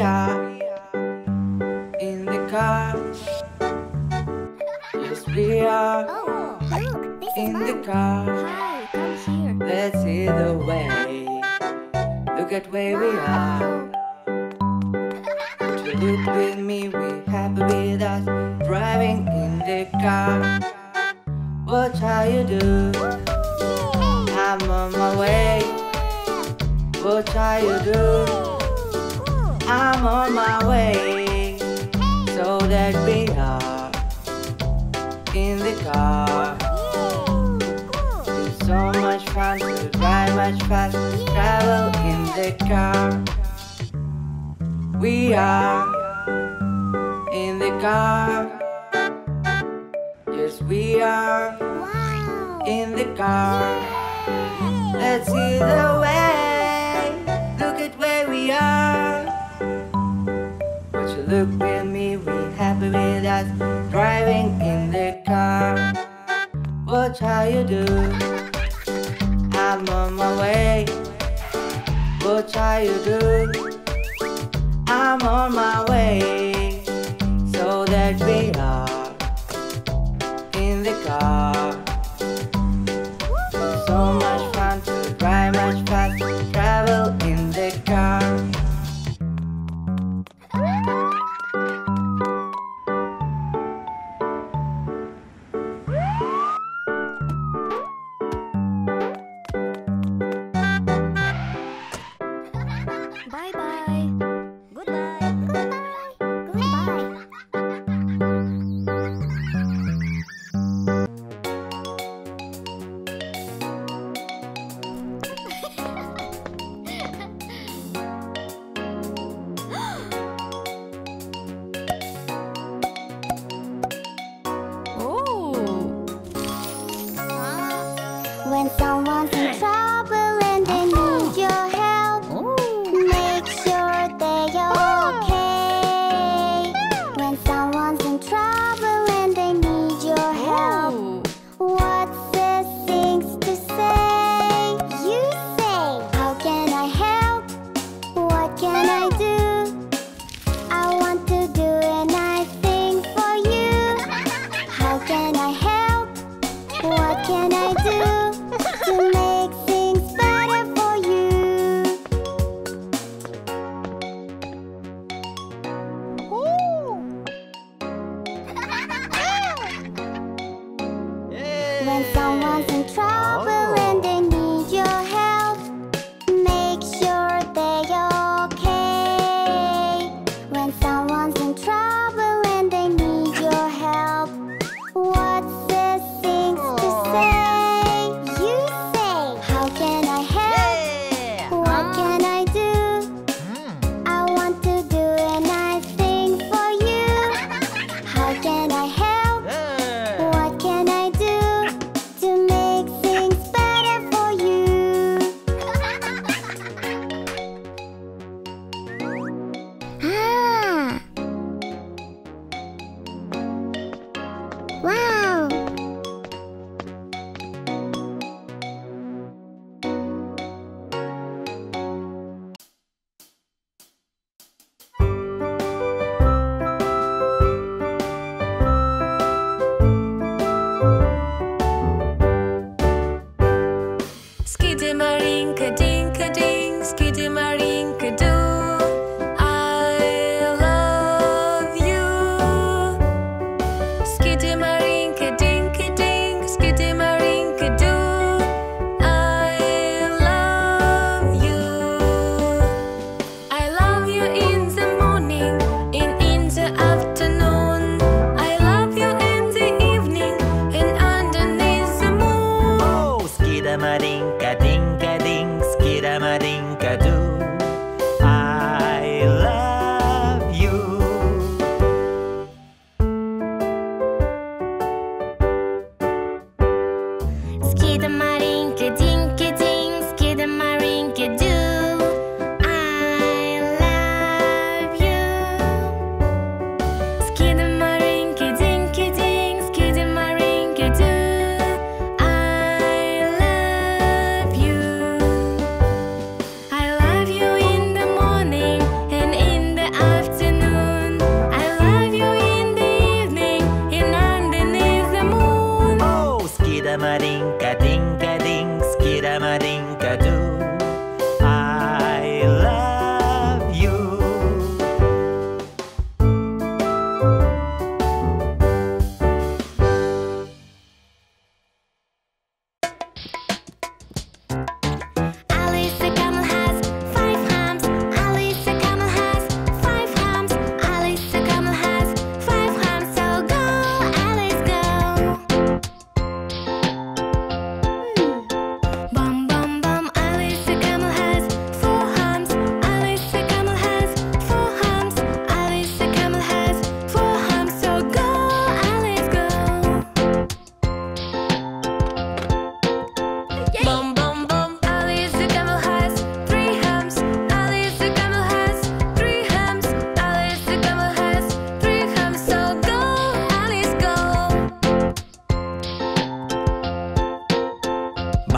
are in the car. Yes, we are Oh, look, in the car. Hi, come here. Let's see the way. Look at where we are. You look with me? We happy with us driving in the car. What how you do. I'm on my way. What how you do. I'm on my way. So that we are in the car. It's so much fun to drive much fast, travel in the car. We are in the car. Yes, we are in the car. Let's see the way. Look with me? We happy with us driving in the car. Watch how you do. I'm on my way. Watch how you do. When someone's in trouble and they need your Skidimarinka dinka ding,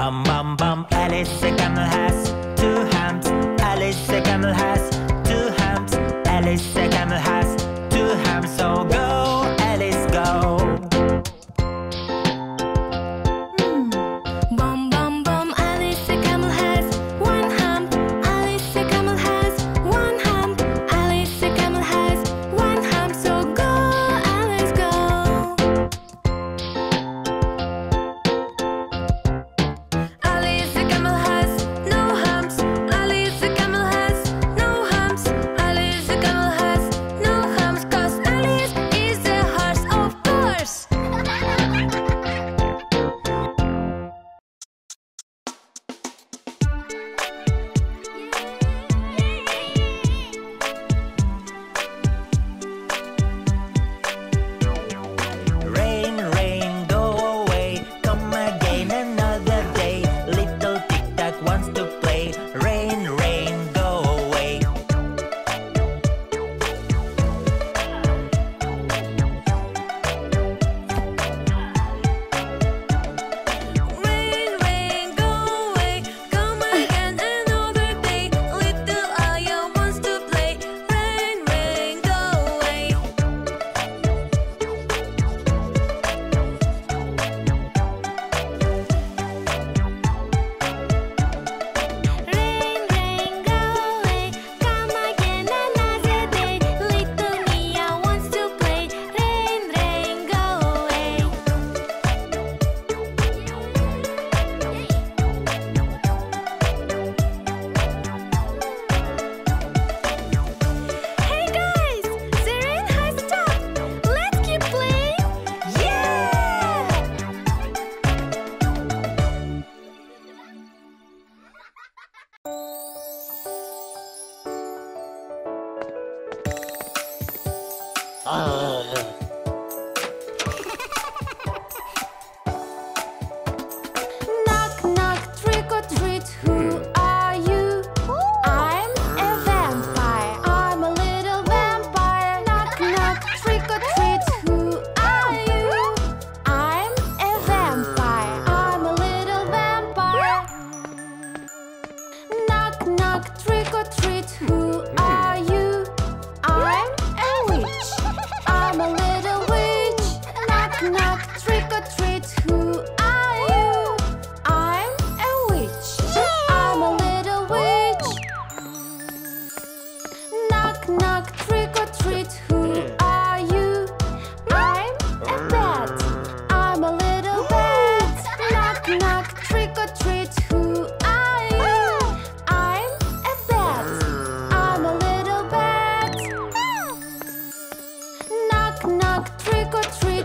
Bum bum bum! Alice the Camel has two humps. Alice the Camel has two humps. Alice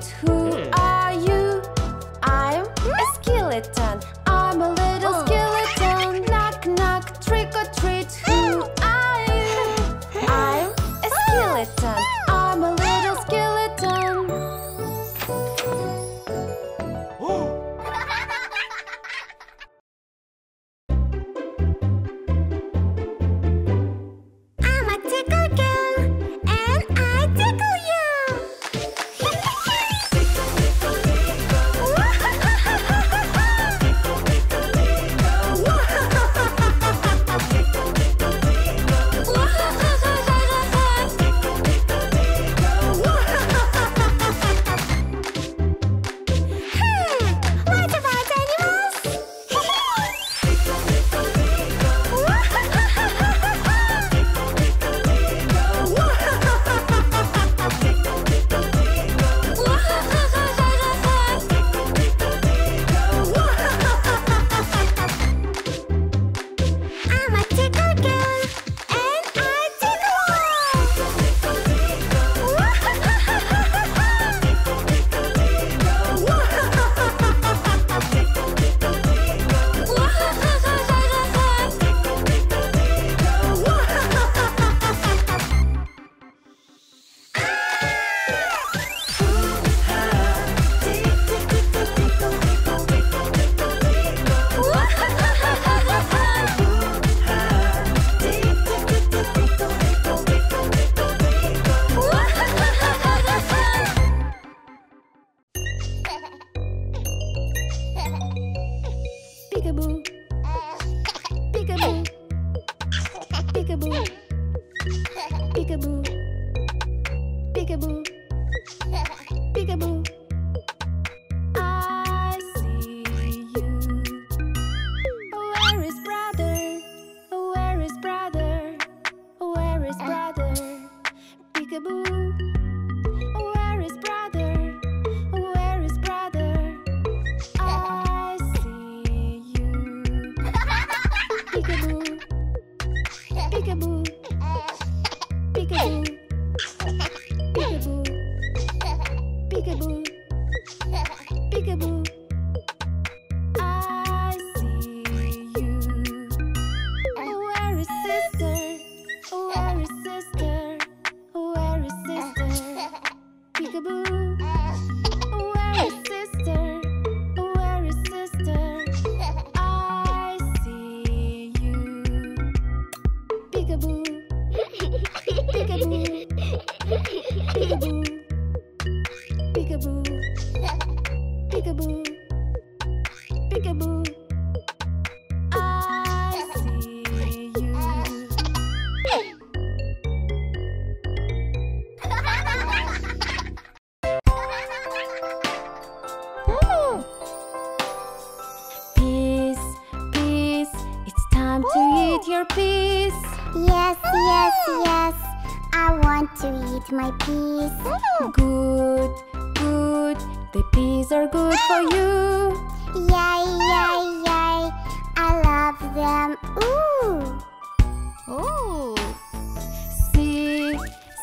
who Peekaboo. Peekaboo. I see you. Peace, peace. It's time to eat your peace. Yes, yes, yes. I want to eat my peas. Good, good. The peas are good for you. Yay, yay, yay. I love them. Ooh. Ooh. See,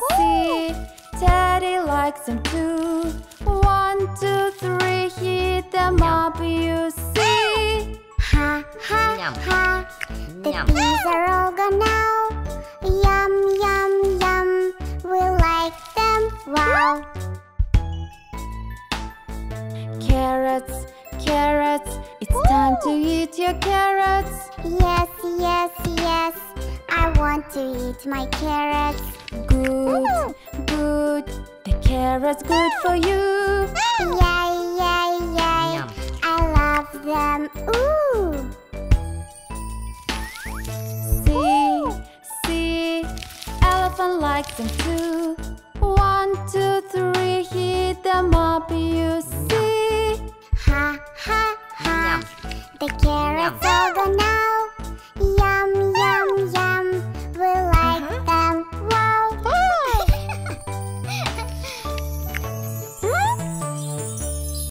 see. Teddy likes them too. One, two, three. Heat them up, you see. Ha, ha, Yum. ha. The Yum. peas are all gone now. Your carrots. Yes, yes, yes. I want to eat my carrots. Good, good. The carrots good for you. Yay, yay, yay. Yum. I love them. Ooh. See, see. Elephant likes them too.